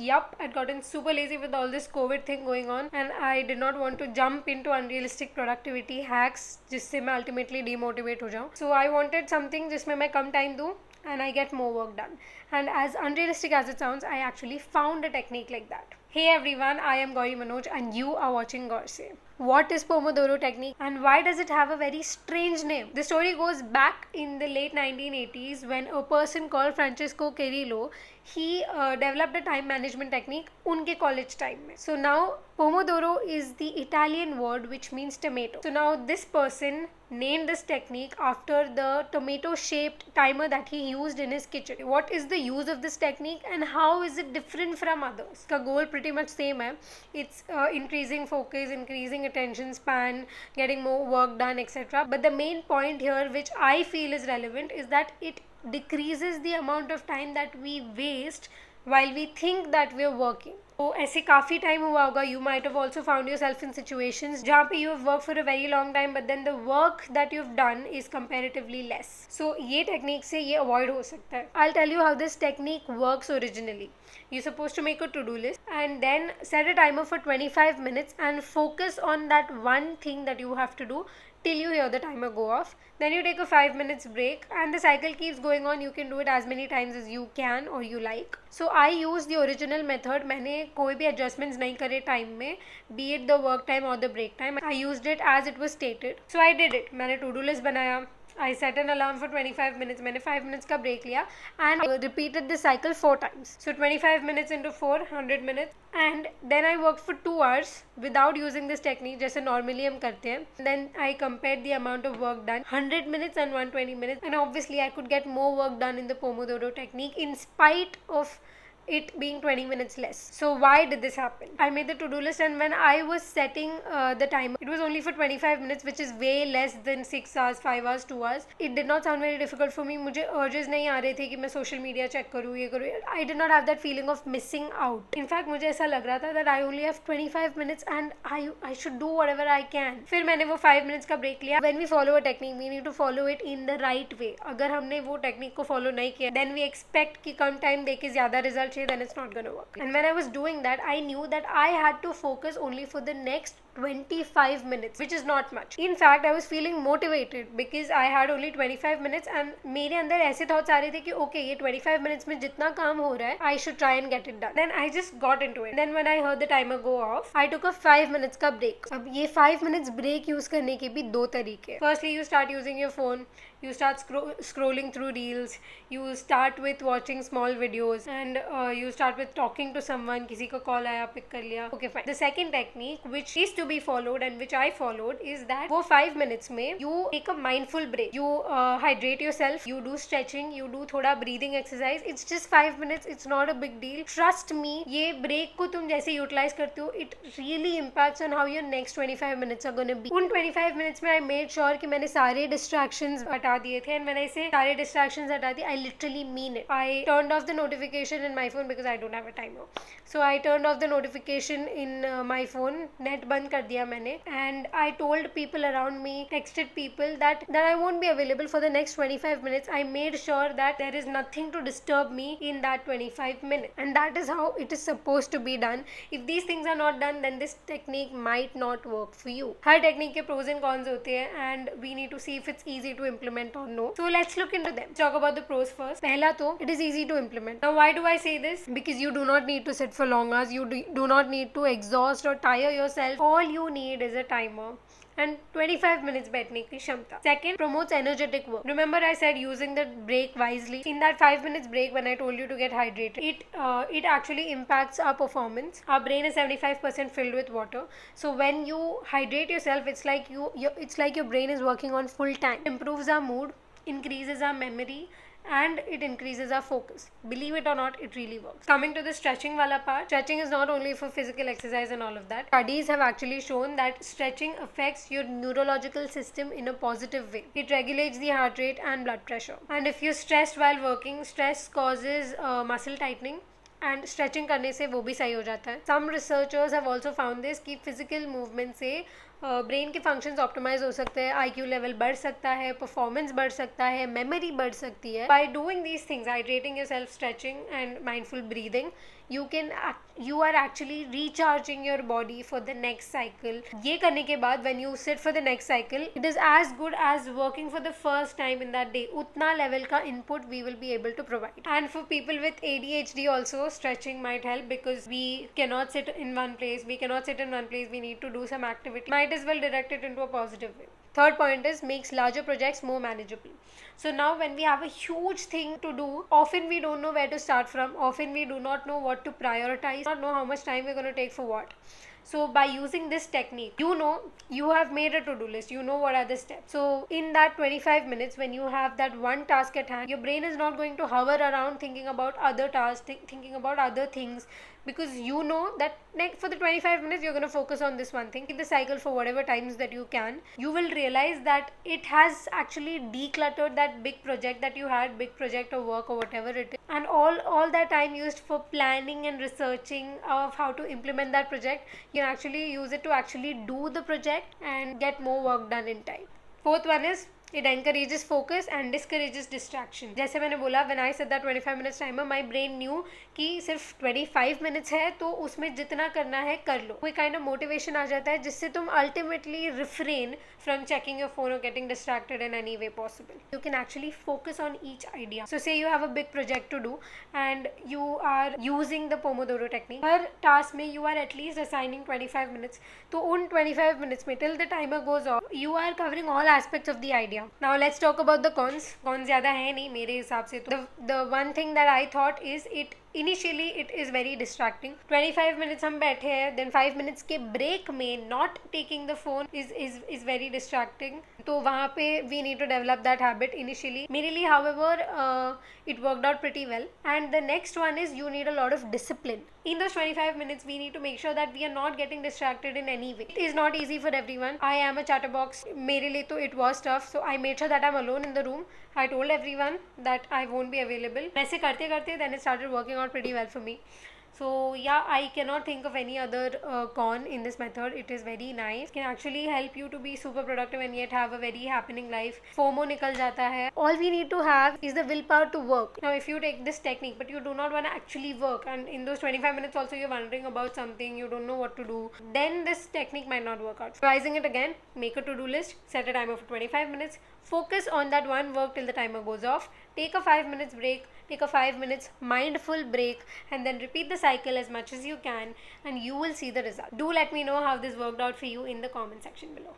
yup, I'd gotten super lazy with all this COVID thing going on, and I did not want to jump into unrealistic productivity hacks जिससे मैं ultimately demotivate हो जाऊँ. So I wanted something जिसमें मैं कम time दूँ and I get more work done. And as unrealistic as it sounds, I actually found a technique like that. Hey everyone, I am Gauri Manoj and you are watching Gorse. What is Pomodoro technique and why does it have a very strange name? The story goes back in the late 1980s when a person called Francesco Cirillo he uh, developed a time management technique unke college time mein. So now Pomodoro is the Italian word which means tomato. So now this person named this technique after the tomato shaped timer that he used in his kitchen. What is the use of this technique and how is it different from others? The goal pretty much same hai. It's uh, increasing focus, increasing attention span, getting more work done etc. But the main point here which I feel is relevant is that it decreases the amount of time that we waste while we think that we are working. तो ऐसे काफ़ी time हुआ होगा you might have also found yourself in situation जहाँ पे you have work for a very long time but then the work that you have done is comparatively less so ये technique से ये अवॉइड हो सकता है I tell you how this technique works originally you're supposed to make a to-do list and then set a timer for 25 minutes and focus on that one thing that you have to do till you hear the timer go off. Then you take a 5 minutes break and the cycle keeps going on. You can do it as many times as you can or you like. So I use the original method. मैंने कोई भी adjustments नहीं करे time में be it the work time और the break time I use it as it was stated so I did it मैंने to do list बनाया. I set an alarm for twenty five minutes मैंने five minutes का break लिया. And repeated the cycle four times so twenty five minutes into four hundred minutes and then I work for two hours without using this technique जैसे normally हम करते हैं. Then I compare the amount of work done hundred minutes and one twenty minutes and obviously I could get more work done in the Pomodoro technique in spite of it being 20 minutes less. So why did this happen? I made the to-do list and when I was setting uh, the timer, it was only for 25 minutes which is way less than 6 hours, 5 hours, 2 hours. It did not sound very difficult for me. मुझे urges नहीं आ रहे थे कि मैं social media check करूँ ये करूँ I did not have that feeling of missing out. In fact मुझे ऐसा लग रहा था that I only have 25 minutes and I I should do whatever I can. फिर मैंने वो 5 minutes का break लिया. When we follow a technique, we need to follow it in the right way. अगर हमने वो technique को follow नहीं किया, then we expect कि कम time के ज़्यादा result Then it's not going to work. And when I was doing that, I knew that I had to focus only for the next 25 minutes which is not much in fact i was feeling motivated because i had only 25 minutes and अंदर ऐसे thoughts आ रहे थे कि okay okay, ये 25 minutes में जितना काम हो रहा है I should try and get it done then I just got into it then when I heard the timer go off I took a 5 minutes का ब्रेक अब ये 5 मिनट्स ब्रेक यूज़ करने के भी दो तरीके firstly you start using your phone you start scro scrolling through reels you start with watching small videos and uh, you start with talking to someone किसी को call आया pick कर लिया okay fine the second technique which is to be followed and which I followed is that वो five minutes में you take a mindful break you uh, hydrate yourself you do stretching you do थोड़ा breathing exercise it's just five minutes it's not a big deal trust me ये break को तुम जैसे utilize करते हो really impacts on how your next 25 minutes are gonna be उन 25 minutes में I made sure कि मैंने सारे distractions हटा दिए थे एंड मैंने इसे सारे डिस्ट्रैक्शन हटा दी I literally mean it I turn off the notification in my phone because I don't have a time so I turn off the notification in my phone net बंद कर दिया मैंने and I told people around me texted people that that I won't be available for the next twenty five minutes I made sure that there is nothing to disturb me in that twenty five minute and that is how it is suppose to be done if these things are not done then this technique might not work for you her technique के pros and cons होते हैं and we need to see if it's easy to implement or no. So let's look into them. Let's talk about the pros first. Pehla to, it is easy to implement. Now why do I say this? Because you do not need to sit for long hours. You do, do not need to exhaust or tire yourself. All you need is a timer and 25 minutes बैठने की क्षमता second promotes energetic work remember i said using the break wisely in that 5 minutes break when i told you to get hydrated it uh, it actually impacts our performance our brain is 75% filled with water so when you hydrate yourself it's like you it's like your brain is working on full tank improves our mood increases our memory and it increases our focus. Believe it or not, it really works. Coming to the stretching wala part, stretching is not only for physical exercise and all of that. Studies have actually shown that stretching affects your neurological system in a positive way. It regulates the heart rate and blood pressure. And if you're stressed while working, stress causes uh, muscle tightening and stretching करने से वो भी सही हो जाता है some researchers have also found this कि physical movement से ब्रेन के फ़ंक्शंस ऑप्टिमाइज हो सकते हैं आईक्यू लेवल बढ़ सकता है परफॉर्मेंस बढ़ सकता है मेमोरी बढ़ सकती है। By doing these things hydrating yourself stretching and mindful breathing you can you are actually recharging your body for the next cycle ये करने के बाद when you sit for the next cycle it is as good as working for the first time in that day उतना level का input we will be able to provide and for people with A D H D also stretching might help because we cannot sit in one place we cannot sit in one place we need to do some activity might it is well directed into a positive way. Third point is makes larger projects more manageable. So now when we have a huge thing to do often we don't know where to start from. Often we do not know what to prioritize. Not know how much time we're going to take for what. So by using this technique you know you have made a to-do list. You know what are the steps. So in that 25 minutes when you have that one task at hand your brain is not going to hover around thinking about other tasks th- thinking about other things because you know that for the 25 minutes you're going to focus on this one thing keep the cycle for whatever times that you can. You will realize that it has actually decluttered that big project that you had big project or work or whatever it is. And all all that time used for planning and researching of how to implement that project you can actually use it to actually do the project and get more work done in time. Fourth one is it encourages focus and discourages distraction जैसे मैंने बोला when I set that twenty five minutes time my brain knew कि सिर्फ़ twenty five minutes है तो उसमें जितना करना है, कर लो। कोई काइंड ऑफ़ मोटिवेशन आ जाता है, जिससे तुम ultimately refrain from checking your phone और getting distracted in any way possible you can actually focus on each idea so say you have a big project to do and you are using the Pomodoro technique her task में you are at least assigning twenty five minutes तो उन twenty five minutes में till the timer goes off you are covering all aspects of the idea idea now let's talk about the cons cons ज़्यादा है नहीं, मेरे हिसाब से तो। The one thing that I thought is it initially it is very distracting twenty five minutes हम बैठे हैं देन फाइव मिनट्स के ब्रेक में not taking the phone is is is very distracting तो वहाँ पे we need to develop that habit initially मेरे लिए however it work out pretty well and the next one is you need a lot of discipline in this twenty five minutes we need to make sure that we are not getting distracted in any way it is not easy for everyone I am a chatterbox मेरे लिए तो it was tough so I made sure that I am alone in the room I told everyone that I won't be available वैसे करते करते then it start working out pretty well for me so yeah i cannot think of any other uh, con in this method. It is very nice. Can actually help you to be super productive and yet have a very happening life. Fomo nikal jata hai all we need to have is the willpower to work. Now if you take this technique but you do not want to actually work and in those 25 minutes also you're wondering about something you don't know what to do then this technique might not work out. Revising it again make a to-do list set a timer for 25 minutes focus on that one work till the timer goes off take a 5 minutes break take a 5 minutes mindful break and then repeat the cycle as much as you can and you will see the result. Do let me know how this worked out for you in the comment section below